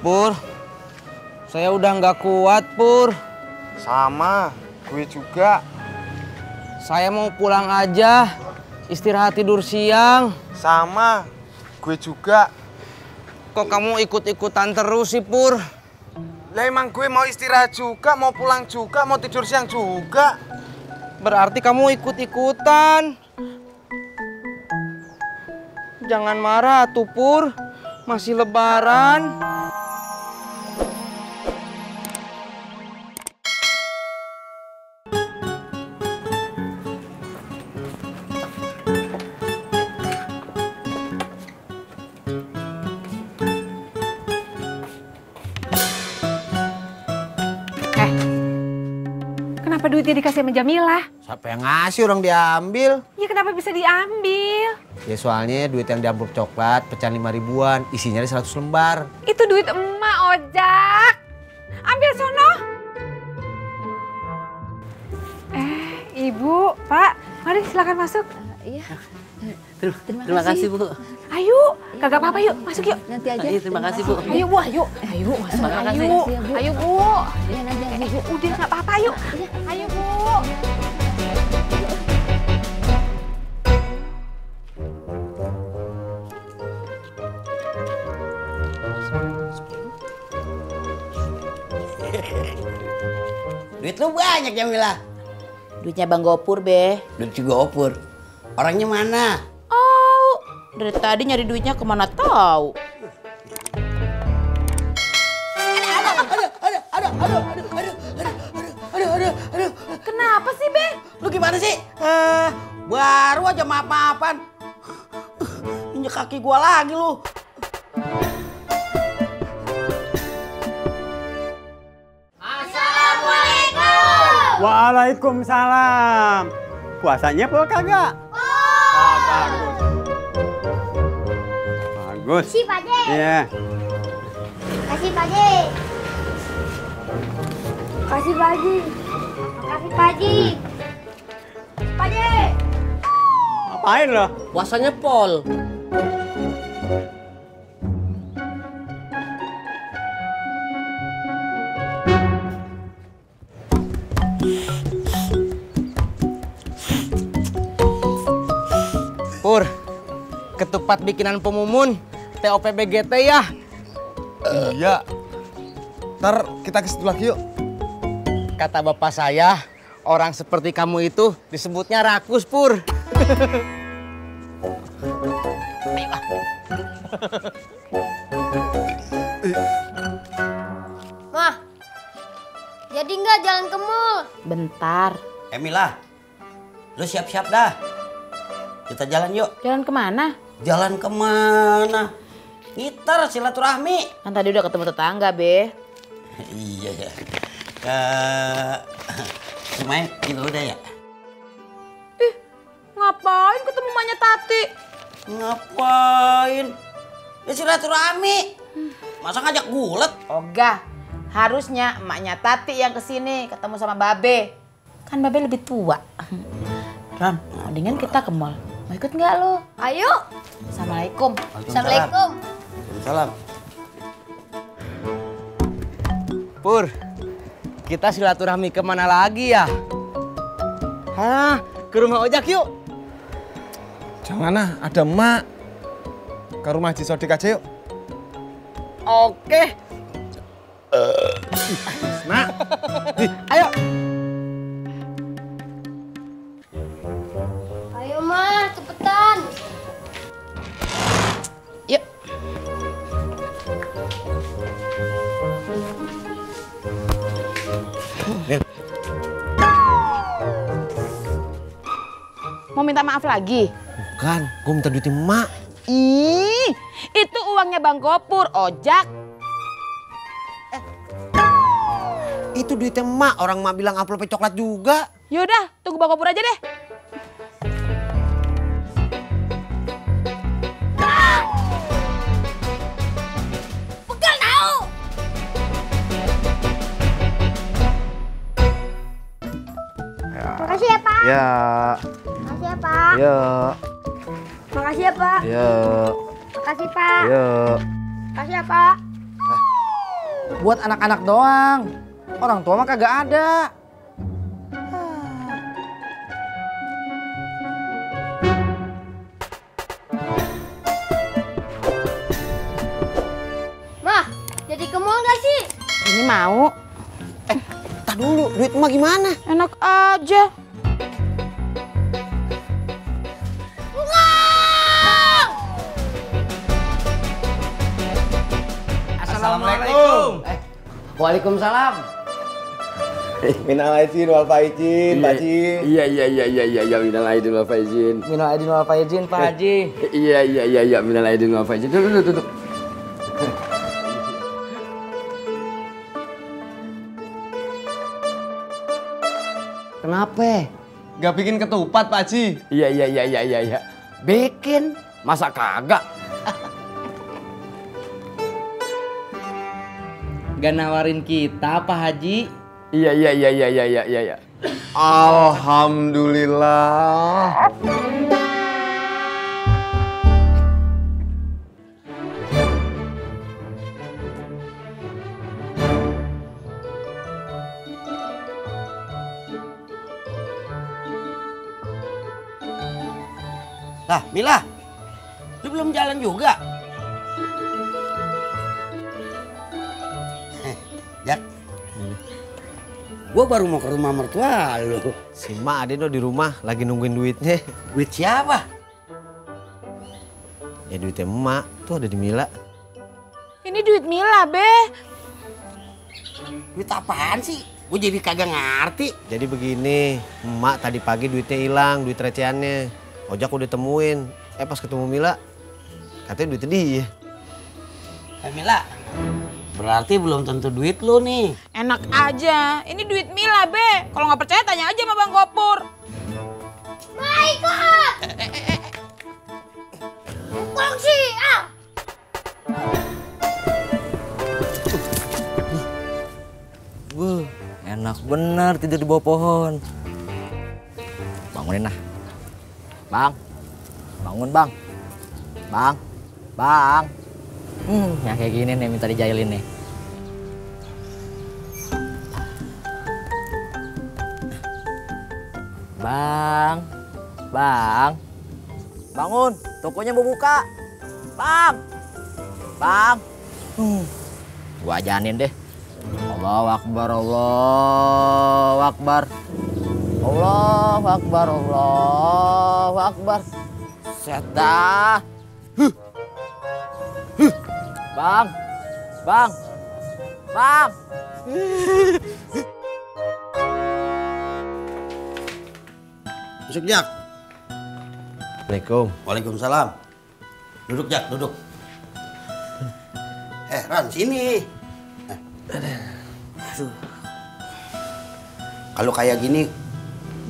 Pur, saya udah nggak kuat, Pur. Sama, gue juga. Saya mau pulang aja, istirahat tidur siang. Sama, gue juga. Kok kamu ikut-ikutan terus sih, Pur? Lah emang gue mau istirahat juga, mau pulang juga, mau tidur siang juga. Berarti kamu ikut-ikutan. Jangan marah, tuh Pur. Masih lebaran. Kenapa duitnya dikasih sama Jamila? Siapa yang ngasih orang diambil? Ya kenapa bisa diambil? Ya soalnya duit yang di amplop coklat pecahan lima ribuan, isinya ada 100 lembar. Itu duit emak, Ojak. Ambil sono. Eh, Ibu, Pak, mari silakan masuk. Iya. Terima, terima kasih, Bu. Ayo, kagak apa-apa yuk, masuk yuk. Nanti aja. Iya, terima kasih, Bu. Ayo Bu, ayo. Ayo, masuk. Terima kasih. Ayo, Iya, Bu. ayo Bu. Iya, nanti aja, Bu. Udah nggak apa-apa, yuk. Ayo Bu. Duit lu banyak Jamila. Duitnya Bang Gopur, Be. Duit si Gopur. Orangnya mana? Dari tadi nyari duitnya ke mana tahu. Kenapa sih, Be? Lu gimana sih? Eh, baru aja maaf-maafan. Injek kaki gua lagi lu. Waalaikumsalam. Puasanya apa kagak? Oh. bagus. Bagus. Kasih Pak De. Iya. Kasih Pak De. Kasih Pak. Kasih Pak Haji. Pak De. Ngapain lo? Puasanya pol. Pur, ketupat bikinan pemumun, TOP BGT ya. Iya. Ntar kita ke situ lagi yuk. Kata bapak saya, orang seperti kamu itu disebutnya rakus, Pur. Mah. Jadi nggak jalan ke mall? Bentar. Emila, lu siap-siap dah. Kita jalan yuk. Jalan ke mana? Jalan ke mana? Ngitar silaturahmi. Kan tadi udah ketemu tetangga, Be. iya ya. Ke Sumai gitu udah ya. Ngapain ketemu mamanya Tati? Ngapain? Ya silaturahmi. Masa ngajak gulet? Ogah, harusnya emaknya Tati yang ke sini ketemu sama Babe. Kan Babe lebih tua. Ron, mendingan kita ke mall. Mau ikut nggak lo? Ayo. Assalamualaikum. Assalamualaikum. Salam. Pur, kita silaturahmi ke mana lagi ya? Hah, ke rumah ojak yuk. Jangan ah, ada emak. Ke rumah Haji Sodik aja yuk. Oke, Nak, ayo. Ayo minta maaf lagi? Bukan, gue minta duit emak. Ih, itu uangnya Bang Gopur, ojak. Itu duit emak, orang emak bilang amplopnya coklat juga. Yaudah, tunggu Bang Gopur aja deh. Tahu. Makasih ya, Pak. ya, ya, Pak. ya, Makasih ya, Pak. ya, Makasih, Pak. ya. Makasih ya, Pak. Buat anak-anak doang. Orang tua mah kagak ada. Mah, jadi ke mall gak sih? Ini mau. Tak dulu, duit emak gimana? Enak aja. Assalamualaikum. Waalaikumsalam. Minal aidin wal faizin, Pak Haji. Iya iya iya iya iya iya minal aidin wal faizin. Minal aidin wal faizin Pak Haji. Iya iya iya iya minal aidin wal faizin. Duduk duduk duduk. Kenapa? Gak bikin ketupat, Pak Haji. Iya iya iya iya iya iya. Bikin masa kagak? Gak nawarin kita Pak Haji. Iya iya iya iya iya iya iya. iya. Alhamdulillah. Lah, Mila. Lu belum jalan juga? Gua baru mau ke rumah mertua lu. Si Mak ada no di rumah lagi nungguin duitnya. Duit siapa? Ya duitnya emak tuh ada di Mila. Ini duit Mila, Be. Duit apaan sih? Gue jadi kagak ngerti. Jadi begini, emak tadi pagi duitnya hilang, duit recehannya. Ojak udah temuin. Eh pas ketemu Mila, katanya duitnya dia. Eh, Mila. Berarti belum tentu duit lu nih. Enak aja. Ini duit Mila, Be. Kalau nggak percaya tanya aja sama Bang Gopur. Ikut! Pulang sih, ah! Wuh, enak bener tidur di bawah pohon. Bangunin lah. Bang. Bangun, Bang. Bang. Bang. Hmm, yang kayak gini nih minta dijailin nih. Bang. Bang. Bangun, tokonya mau buka. Bang. Bang. Hmm. Gua ajanin deh. Allahu Akbar, Allahu Akbar. Allahu Akbar, Allahu Akbar. Set dah. Huh. Huh. Bang. Bang. Bang. Masuk, Jak. Assalamualaikum. Waalaikumsalam. Duduk, Jak, duduk. Eh, Ran, sini. Eh. Aduh. Kalau kayak gini,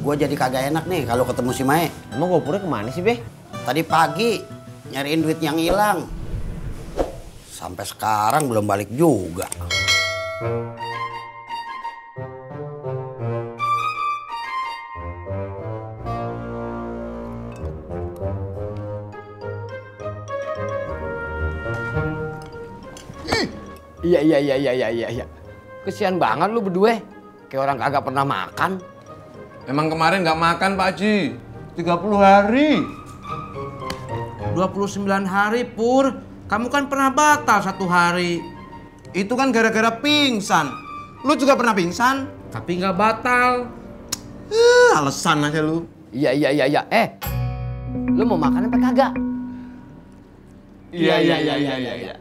gue jadi kagak enak nih kalau ketemu si Mae. Emang gopurnya ke mana sih, Be? Tadi pagi nyariin duit yang hilang. Sampai sekarang belum balik juga. Iya iya iya iya iya iya. iya. Kesian banget lu berdua. Kayak orang kagak pernah makan. Emang kemarin nggak makan, Pak Haji. 30 hari. 29 hari, Pur. Kamu kan pernah batal satu hari. Itu kan gara-gara pingsan. Lu juga pernah pingsan? Tapi nggak batal. Eh, alasan aja lu. Iya iya iya iya. Eh, lu mau makan apa kagak? Iya, iya, iya, iya, iya. iya.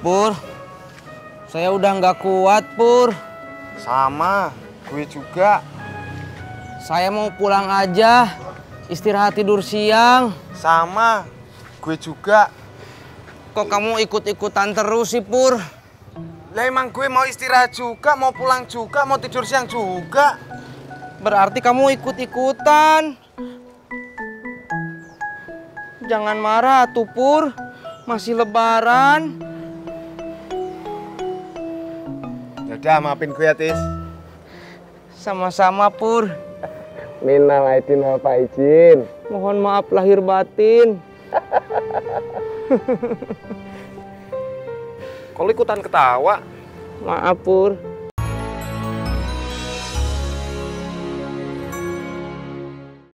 Pur, saya udah nggak kuat, Pur. Sama, gue juga. Saya mau pulang aja. Istirahat tidur siang. Sama, gue juga. Kok kamu ikut-ikutan terus sih, Pur? Lah emang gue mau istirahat juga, mau pulang juga, mau tidur siang juga. Berarti kamu ikut-ikutan. Jangan marah, tuh Pur. Masih lebaran. Yaudah, maafin gue ya, Tis. Sama-sama, Pur. Minal aidin wal faizin. Mohon maaf lahir batin. Lu ikutan ketawa? Maaf Pur,